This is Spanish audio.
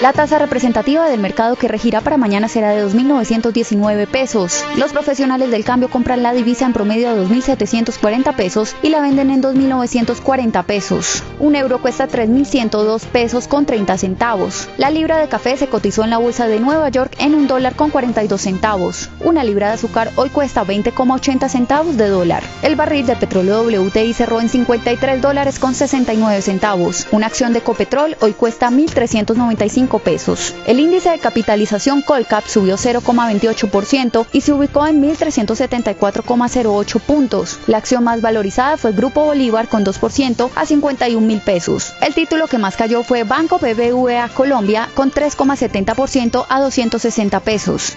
La tasa representativa del mercado que regirá para mañana será de 2.919 pesos. Los profesionales del cambio compran la divisa en promedio a 2.740 pesos y la venden en 2.940 pesos. Un euro cuesta 3.102 pesos con 30 centavos. La libra de café se cotizó en la bolsa de Nueva York en un dólar con 42 centavos. Una libra de azúcar hoy cuesta 20,80 centavos de dólar. El barril de petróleo WTI cerró en 53 dólares con 69 centavos. Una acción de Ecopetrol hoy cuesta 1.395 pesos. El índice de capitalización Colcap subió 0,28% y se ubicó en 1.374,08 puntos. La acción más valorizada fue Grupo Bolívar con 2% a 51 mil pesos. El título que más cayó fue Banco BBVA Colombia con 3,70% a 260 pesos.